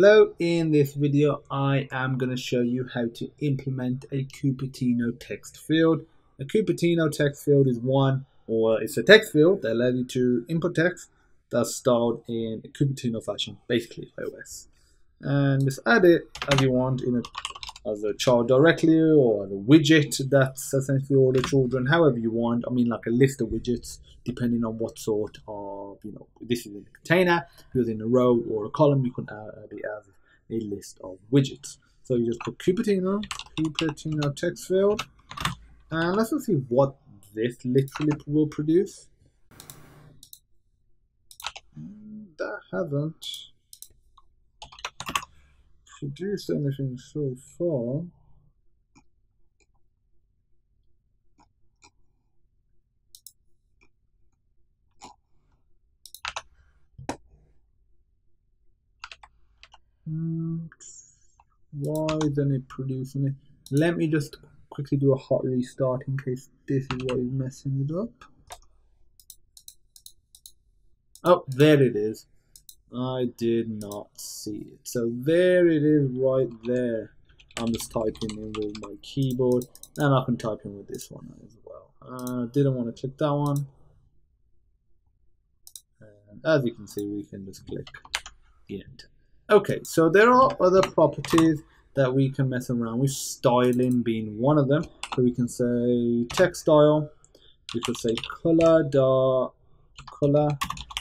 Hello, in this video I am going to show you how to implement a Cupertino text field. A Cupertino text field is one, or it's a text field that allows you to input text that's styled in a Cupertino fashion, basically iOS. And just add it as you want in a as a child directly or as a widget that's essentially all the children, however you want. I mean, like a list of widgets, depending on what sort of, you know, this is in a container, was in a row or a column, you can add it as a list of widgets. So you just put Cupertino, Cupertino text field, and let's just see what this literally will produce. That hasn't produced anything so far. Why isn't it producing it? Let me just quickly do a hot restart in case this is what is messing it up. Oh, there it is. I did not see it. So there it is right there. I'm just typing in with my keyboard and I can type in with this one as well. Uh, didn't want to click that one. And as you can see, we can just click the enter. Okay, so there are other properties that we can mess around with, styling being one of them. So we can say text style, we could say color dot color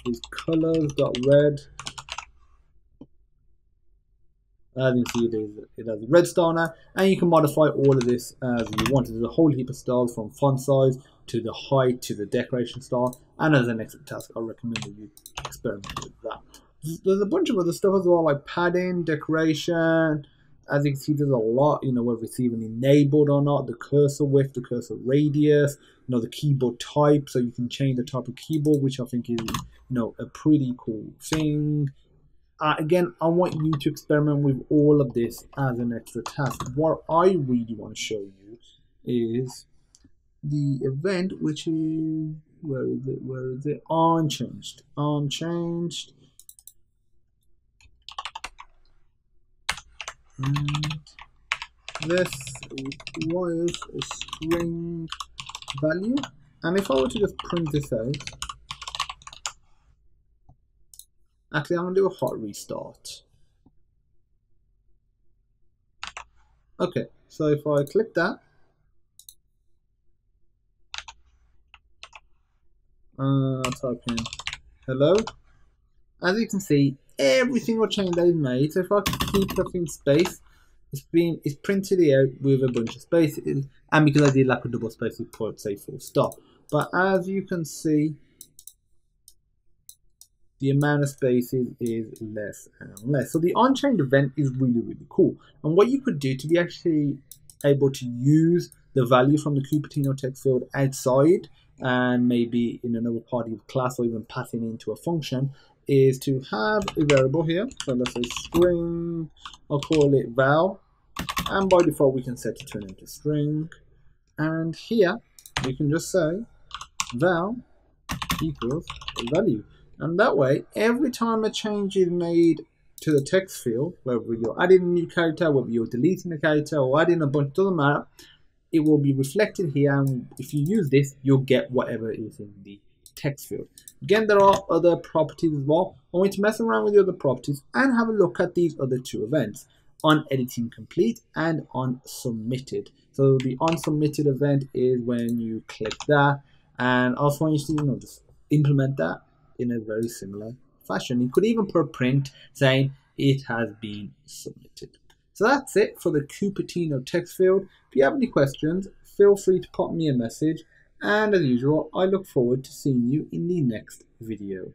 is colors dot red as you can see, it, is, it has a red star now, and you can modify all of this as you want. There's a whole heap of styles from font size to the height to the decoration style. And as an extra task, I recommend that you experiment with that. There's a bunch of other stuff as well, like padding, decoration. As you can see, there's a lot, you know, whether it's even enabled or not, the cursor width, the cursor radius, you know, the keyboard type, so you can change the type of keyboard, which I think is, you know, a pretty cool thing uh, again, I want you to experiment with all of this as an extra task. What I really want to show you is the event, which is, where is it, where is it, on changed, unchanged. And this requires a string value. And if I were to just print this out, Actually, I'm to do a hot restart. Okay, so if I click that, uh, type in hello, as you can see, every single change that is made, so if I keep in space, it's been it's printed it out with a bunch of spaces, and because I did like a double space, it put say full stop. But as you can see, the amount of spaces is less and less. So the on-changed event is really, really cool. And what you could do to be actually able to use the value from the Cupertino text field outside and maybe in another part of your class or even passing into a function is to have a variable here. So let's say string, I'll call it val. And by default, we can set it to an empty string. And here, we can just say val equals value. And that way, every time a change is made to the text field, whether you're adding a new character, whether you're deleting a character or adding a bunch, doesn't matter, it will be reflected here. And if you use this, you'll get whatever is in the text field. Again, there are other properties as well. I want to mess around with the other properties and have a look at these other two events on editing complete and on submitted. So the on submitted event is when you click that and also want you to you know just implement that in a very similar fashion. You could even put a print saying it has been submitted. So that's it for the Cupertino text field. If you have any questions, feel free to pop me a message. And as usual, I look forward to seeing you in the next video.